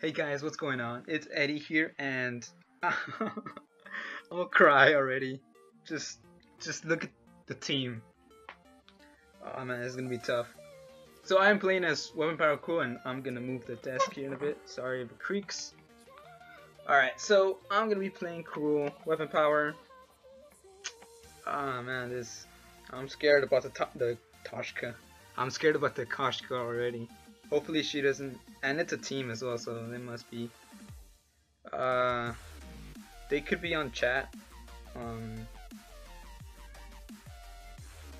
Hey guys, what's going on? It's Eddie here, and I'm gonna cry already. Just, just look at the team. Oh man, it's gonna be tough. So I'm playing as Weapon Power Krul, and I'm gonna move the desk here in a bit. Sorry if it creaks. Alright, so I'm gonna be playing Krul Weapon Power. Ah oh, man, this. I'm scared about the the Koshka. I'm scared about the Koshka already. Hopefully she doesn't, and it's a team as well, so they must be. Uh, they could be on chat. Um,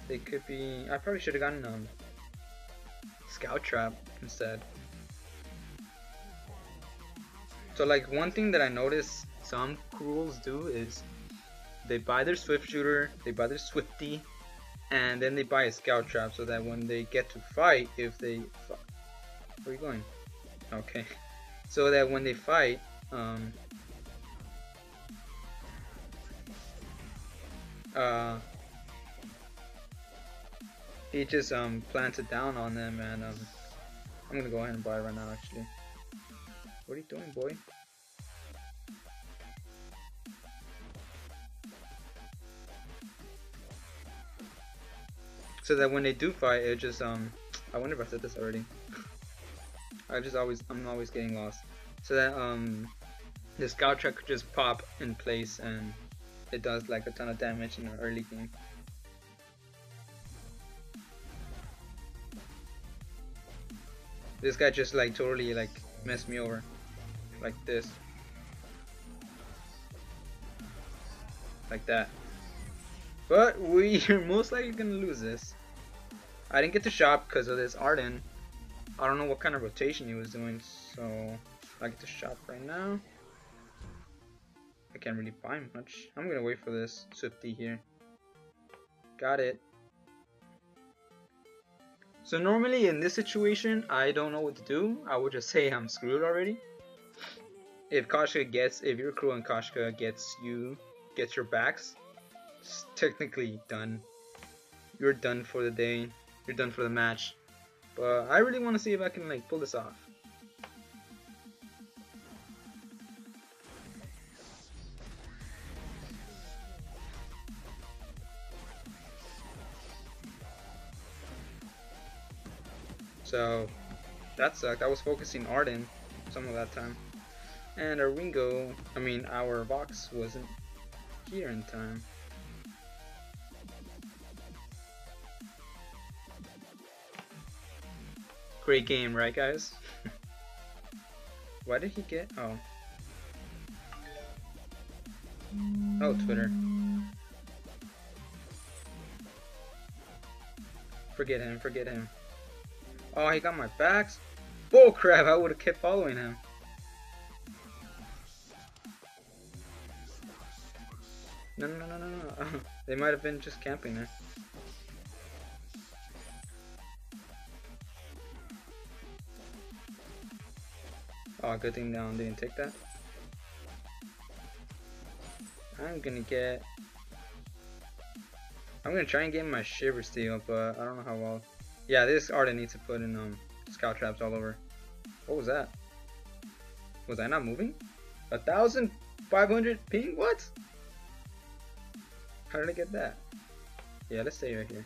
they could be. I probably should have gotten um scout trap instead. So like one thing that I noticed some Kruls do is they buy their swift shooter, they buy their swifty, and then they buy a scout trap so that when they get to fight, if they where are you going? Okay. So that when they fight, um, uh, he just um plants it down on them, and um, I'm gonna go ahead and buy it right now. Actually, what are you doing, boy? So that when they do fight, it just um, I wonder if I said this already. I just always I'm always getting lost. So that um the scout trap could just pop in place and it does like a ton of damage in the early game. This guy just like totally like messed me over. Like this. Like that. But we are most likely gonna lose this. I didn't get to shop because of this Ardan. I don't know what kind of rotation he was doing, so I get to shop right now. I can't really buy much. I'm gonna wait for this Swifty here. Got it. So normally in this situation, I don't know what to do. I would just say I'm screwed already. If Koshka gets, if your crew and Koshka gets you, gets your backs, it's technically done. You're done for the day. You're done for the match. But I really want to see if I can like pull this off. So that sucked. I was focusing Ardan some of that time. And our Ringo, I mean our Vox wasn't here in time. Great game, right guys? Why did he get... Oh. Oh, Twitter. Forget him, forget him. Oh, he got my backs? Bullcrap, I would have kept following him. No, no, no, no, no. they might have been just camping there. Oh, good thing down didn't take that. I'm gonna get... I'm gonna try and get my Shiver Steel, but I don't know how well. Yeah, this Ardan needs to put in um, scout traps all over. What was that? Was I not moving? A thousand five hundred ping? What? How did I get that? Yeah, let's stay right here.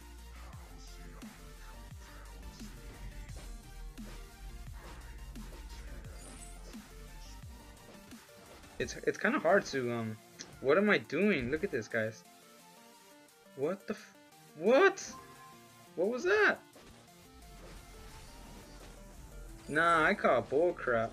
It's it's kind of hard to um. What am I doing? Look at this, guys. What the? what? What was that? Nah, I call bull crap.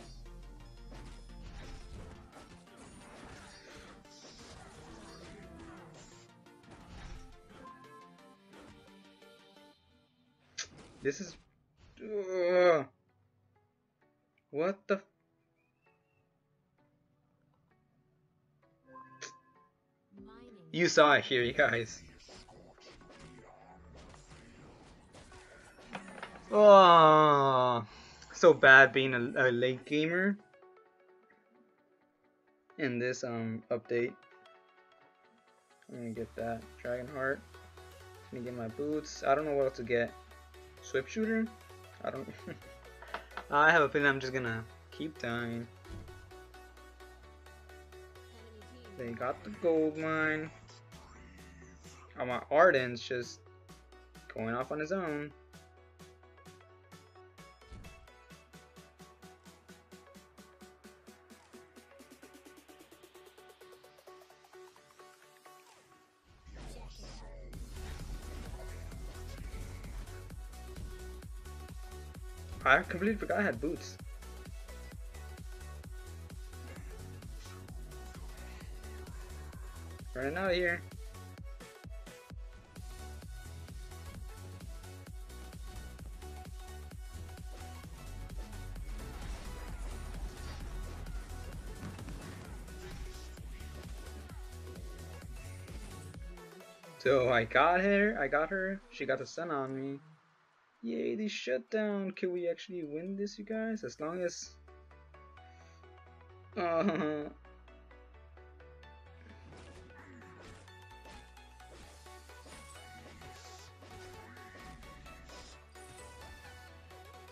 This is... Uh, what the... You saw it here, you guys. Oh, so bad being a, a late gamer in this um update. I'm gonna get that Dragon Heart. I'm gonna get my boots. I don't know what else to get. Swift shooter? I don't. I have a feeling I'm just gonna keep dying. They got the gold mine. Oh, my Ardan's just going off on his own. I completely forgot I had boots. Running out of here. So I got her, I got her, she got the sun on me. Yay, the shutdown! Can we actually win this, you guys? As long as... Uh,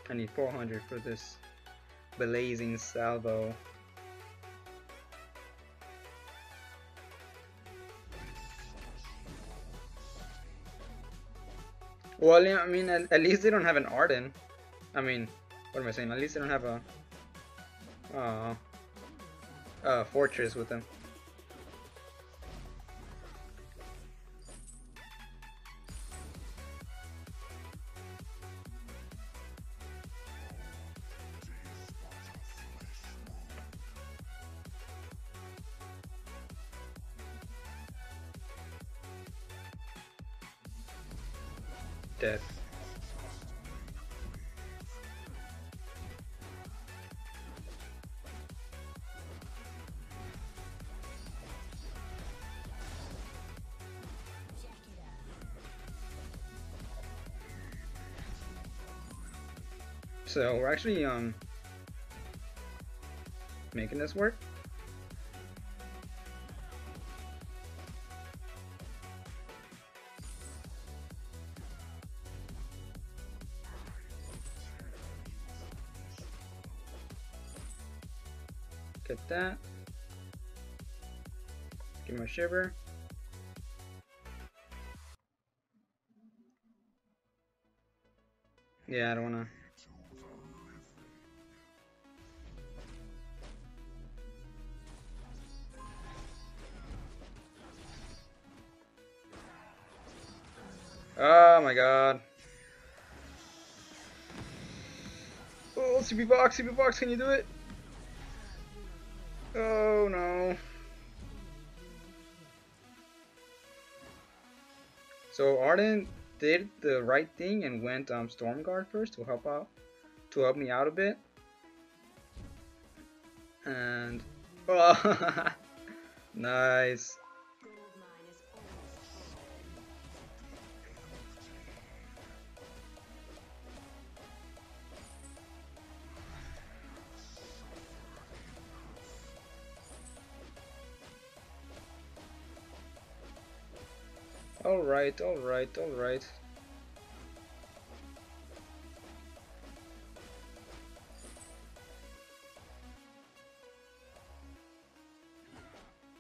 I need 400 for this blazing salvo. Well, I mean, at, at, least they don't have an Ardan. I mean, what am I saying? At least they don't have a, uh, a fortress with them. So we're actually um making this work. Get that. Get my shiver. Oh my god. Oh, CP Vox, CP Vox, can you do it? Oh no. So Ardan did the right thing and went um, Stormguard first to help out, to help me out a bit. And, oh, nice. Alright, alright, alright.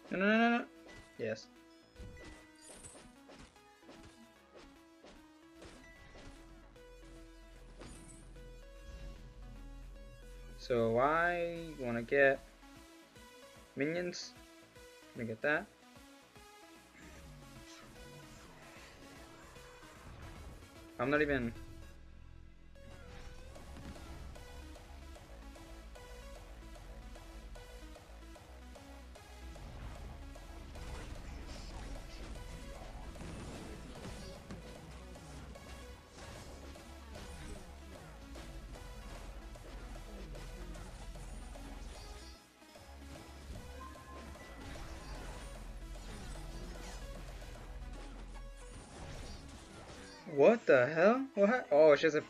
No, no, no, no. Yes. So I want to get minions. Let me get that. I'm not even... What the hell? What? Oh, she has a.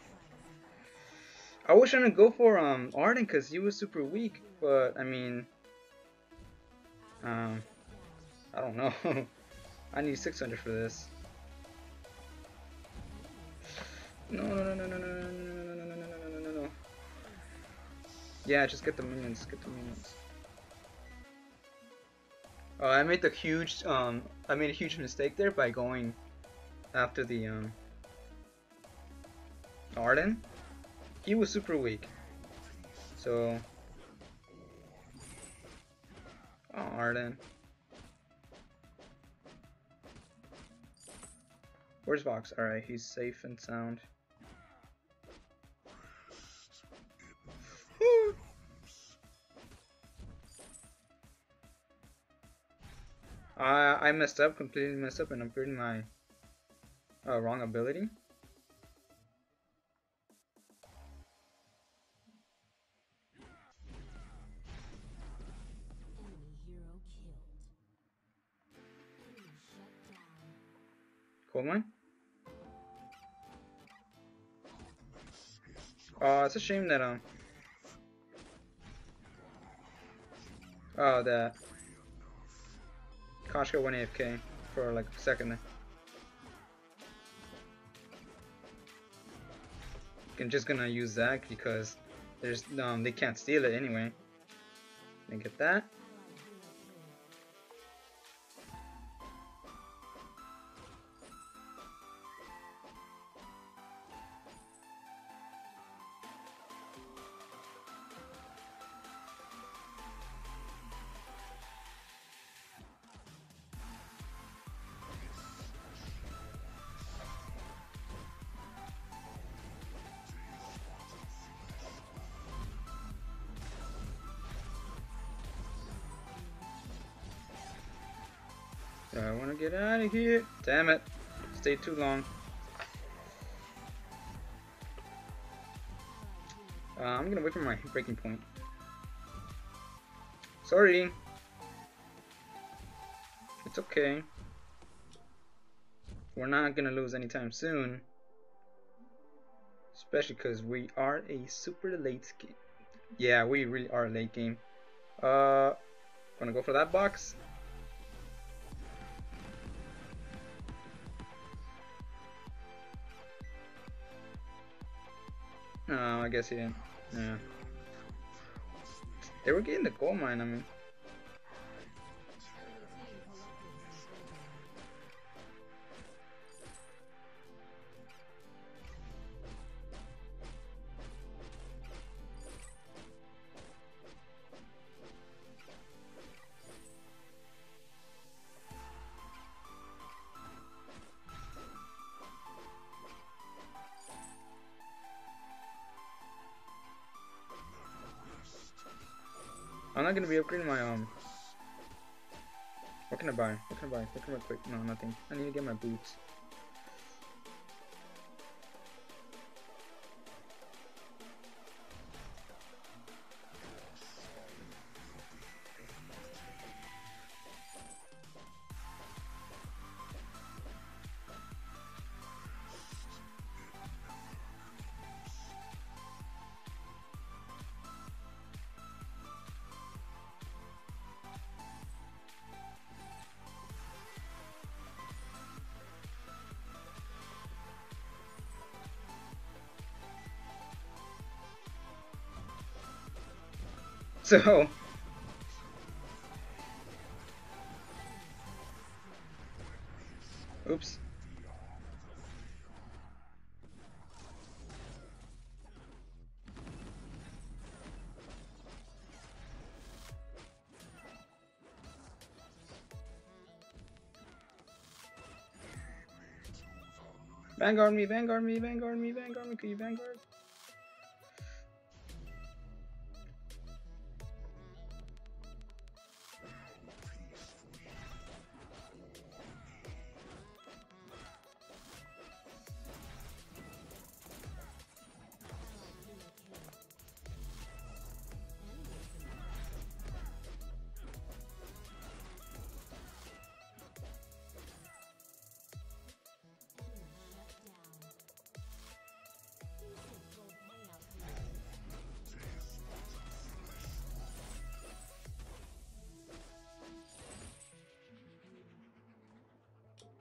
I was trying to go for um Ardan because he was super weak, but I mean, um, I don't know. I need 600 for this. No, no, no, no, no, no, no, no, no, no, no, no, no, no. no. Yeah, just get the minions, get the minions. Uh, I made the huge, um, I made a huge mistake there by going after the, um, Ardan. He was super weak. So, oh, Ardan. Where's Vox? Alright, he's safe and sound. I I messed up, completely messed up, and I'm putting my uh, wrong ability. It's a shame that um. Oh, that Koshka went AFK for like a second. I'm just gonna use that because there's um they can't steal it anyway. Let get that. I want to get out of here. Damn it. Stay too long. Uh, I'm gonna wait for my breaking point. Sorry. It's okay. We're not gonna lose anytime soon. Especially because we are a super late game. Yeah, we really are late game. Uh, gonna go for that box. No, I guess he didn't. Yeah. They were getting the gold mine, I mean. Gonna be upgrading my um. What can I buy? What can I buy? What can I buy quick? No, nothing. I need to get my boots. So Oops. Vanguard me, vanguard me, vanguard me, vanguard me, can you vanguard?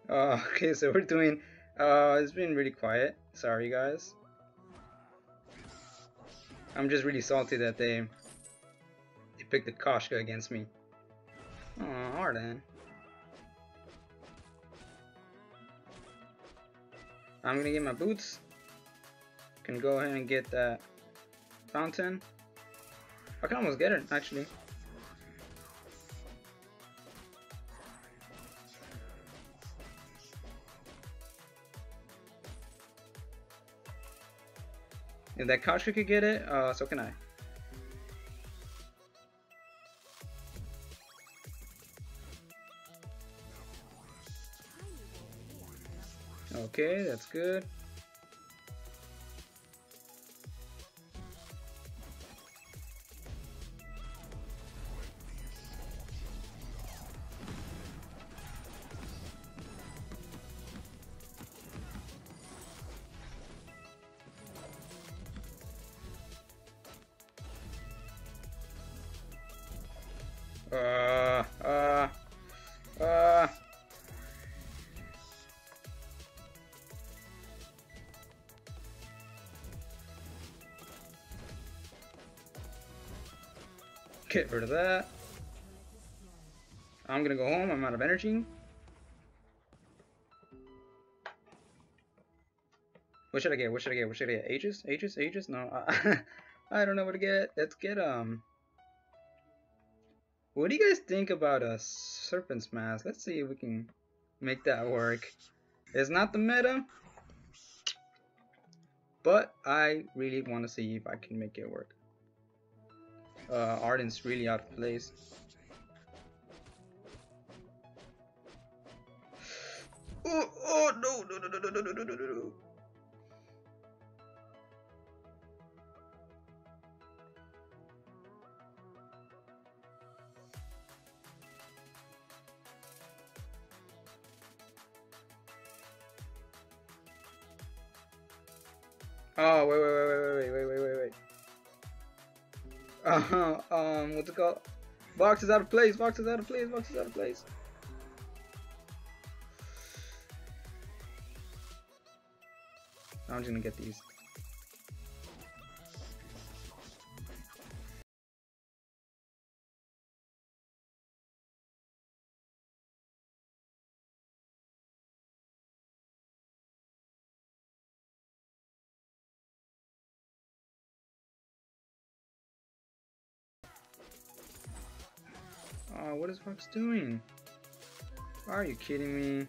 Uh, okay, so we're doing, uh, it's been really quiet. Sorry, guys. I'm just really salty that they should pick the Koshka against me. Oh, Ardan. I'm gonna get my boots. Can go ahead and get that fountain. I can almost get it actually. That Koshka could get it, uh, so can I. Okay, that's good. Uh, uh, uh. Get rid of that. I'm gonna go home, I'm out of energy. What should I get? What should I get? What should I get? Aegis? Aegis? Aegis? No, I, I don't know what to get. Let's get, um... What do you guys think about a Serpent's Mask? Let's see if we can make that work. It's not the meta, but I really want to see if I can make it work. Uh, Ardan's really out of place. Oh, oh no, no, no, no, no, no, no, no, no. Oh, wait, wait, wait, wait, wait, wait, wait, wait, wait. Uh, um, what's it called? Vox is out of place, Vox is out of place, Vox is out of place. I'm just gonna get these. What is Vox doing? Are you kidding me?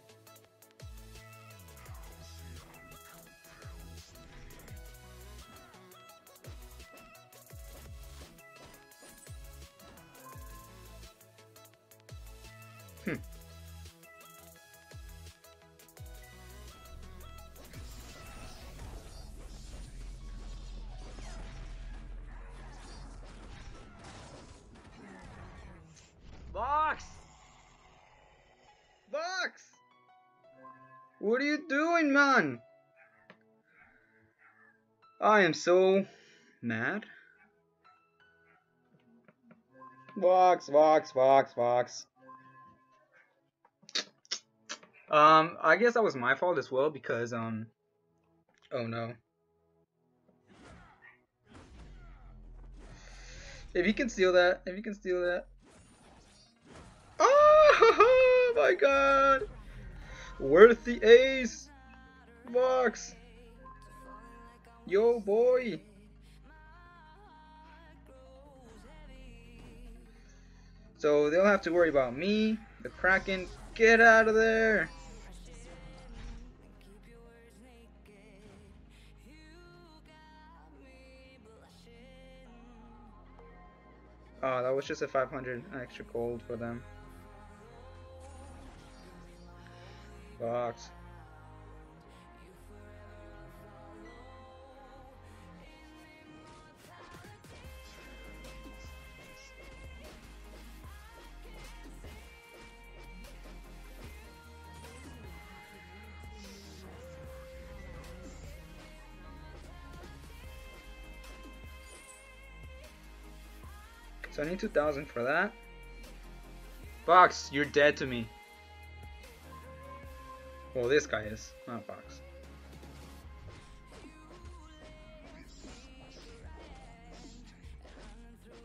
Vox! Vox! What are you doing, man? I am so mad. Vox, Vox, Vox, Vox. Um, I guess that was my fault as well because, um, oh no. If you can steal that, if you can steal that. Oh my god! Worth the ace! Vox! Yo boy! So they'll have to worry about me, the Kraken. Get out of there! Oh, that was just a 500 extra gold for them. So I need 2,000 for that. Vox, you're dead to me. Well, this guy is, not Vox.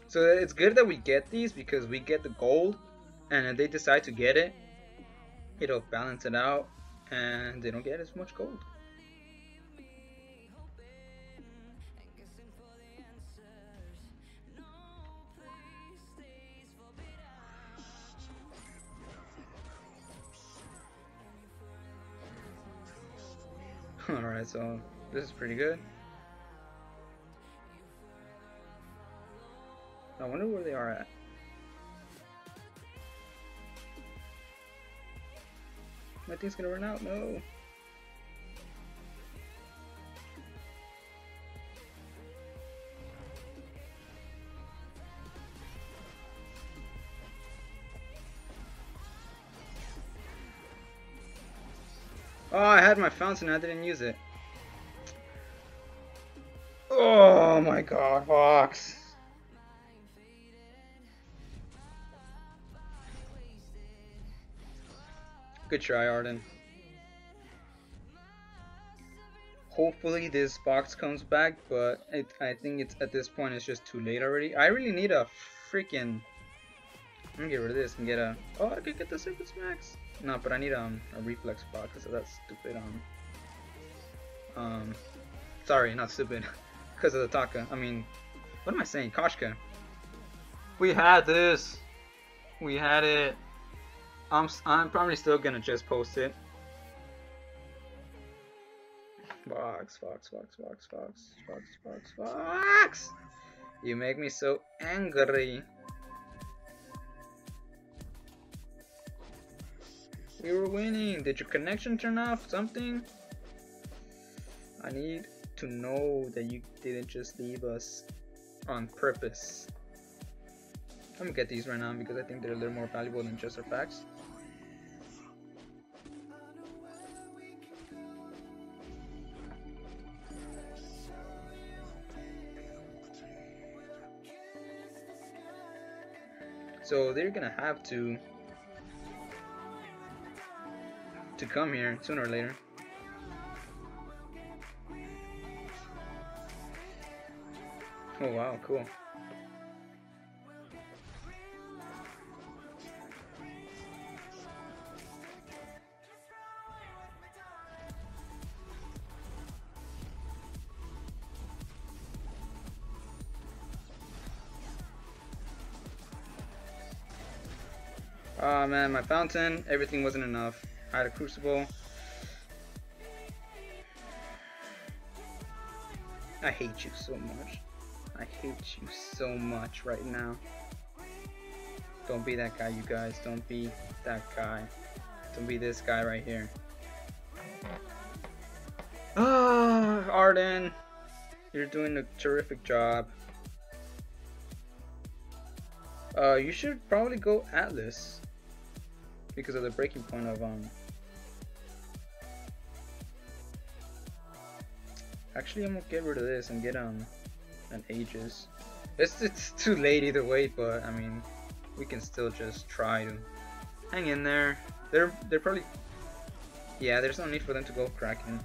So it's good that we get these because we get the gold, and if they decide to get it, it'll balance it out, and they don't get as much gold. Alright, so this is pretty good. I wonder where they are at. My thing's gonna run out, no. Oh, I had my fountain, I didn't use it. Oh my god, Vox. Good try, Ardan. Hopefully this Vox comes back, but it, I think it's at this point it's just too late already. I really need a freaking... I'm gonna get rid of this and get a... Oh, I could get the Sacred Smacks. No, but I need um, a reflex box because that's stupid. Um, um, sorry, not stupid. Because of the Taka. I mean, what am I saying? Koshka. We had this. We had it. I'm, I'm probably still gonna just post it. Vox, Vox, Vox, Vox, Vox, Vox, Vox, Vox! You make me so angry. We were winning. Did your connection turn off? Something? I need to know that you didn't just leave us on purpose. I'm gonna get these right now because I think they're a little more valuable than just our packs. So they're gonna have to to come here sooner or later. Oh wow, cool. Oh man, my fountain, everything wasn't enough. Had a crucible. I hate you so much. I hate you so much right now. Don't be that guy, you guys. Don't be that guy. Don't be this guy right here. Ah, Ardan. You're doing a terrific job. Uh, you should probably go Atlas because of the breaking point of um. Actually, I'm gonna get rid of this and get um an Aegis. It's it's too late either way, but I mean, we can still just try to hang in there. They're they're probably yeah. There's no need for them to go cracking.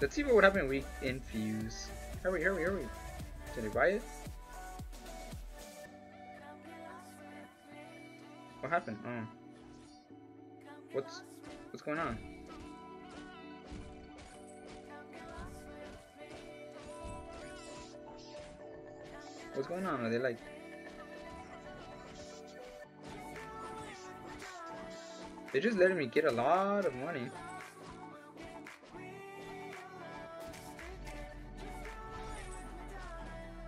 Let's see what would happen if we infuse. Hurry, hurry, hurry! Did they buy it? What happened? Oh. What's what's going on? What's going on? Are they like They're just letting me get a lot of money.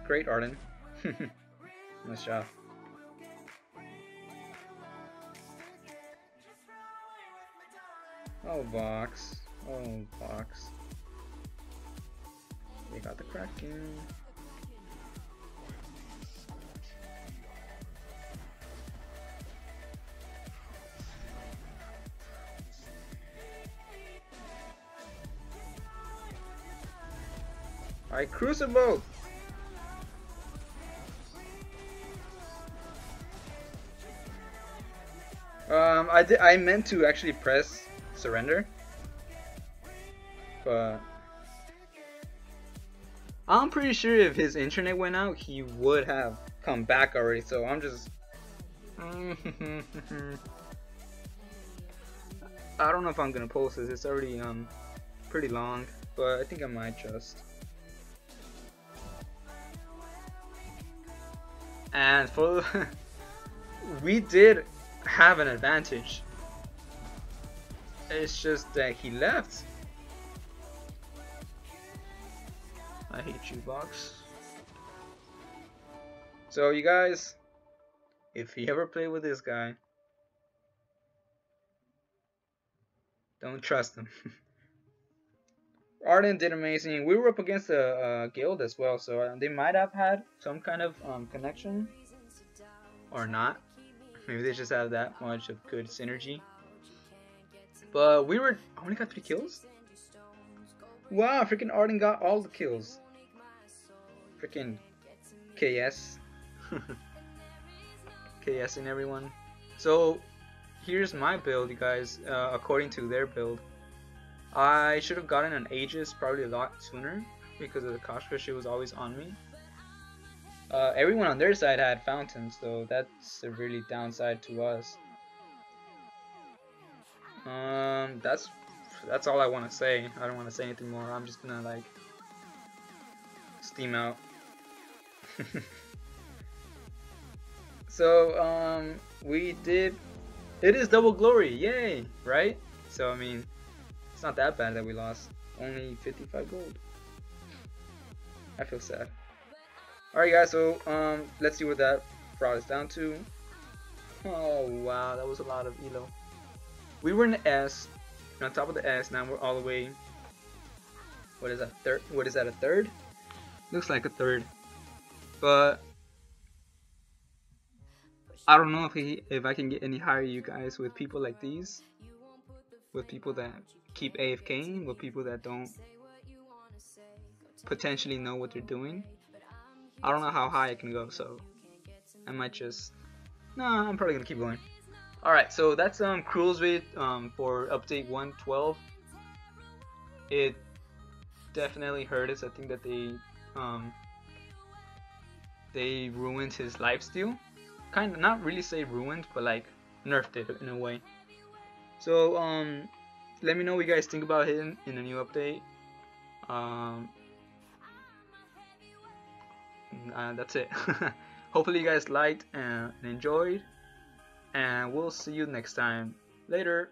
Great, Ardan. nice job. Oh, Vox. Oh, Vox. They got the Kraken. I crucible! Um, I did. I meant to actually press surrender, but I'm pretty sure if his internet went out, he would have come back already. So I'm just. I don't know if I'm gonna post this. It's already um pretty long, but I think I might just. And for we did have an advantage. It's just that he left. I hate you, Vox. So you guys, if you ever play with this guy, don't trust him. Ardan did amazing. We were up against a, a guild as well, so uh, they might have had some kind of um, connection, or not. Maybe they just have that much of good synergy. But we were. I only got three kills. Wow, freaking Ardan got all the kills. Freaking KS. KS and everyone. So here's my build, you guys. Uh, according to their build, I should have gotten an Aegis probably a lot sooner because of the Koshka. She was always on me. Uh, everyone on their side had fountains, so that's a really downside to us. Um, that's that's all I want to say. I don't want to say anything more. I'm just gonna like steam out. so um, we did. It is double glory, yay! Right? So I mean, it's not that bad that we lost. Only 55 gold. I feel sad. Alright guys, so um, let's see what that brought us down to. Oh wow, that was a lot of elo. We were in the S, on top of the S, now we're all the way. What is that? Third? What is that? A third? Looks like a third, but I don't know if he, if I can get any higher, you guys, with people like these, with people that keep AFKing, with people that don't potentially know what they're doing. I don't know how high I can go, so I might just. No, I'm probably gonna keep going. Alright, so that's um Krul's Raid um for update 112. It definitely hurt us. I think that they um they ruined his lifesteal. Kind of not really say ruined, but like nerfed it in a way. So um let me know what you guys think about him in a new update. Um uh, that's it. Hopefully you guys liked and enjoyed. And we'll see you next time. Later.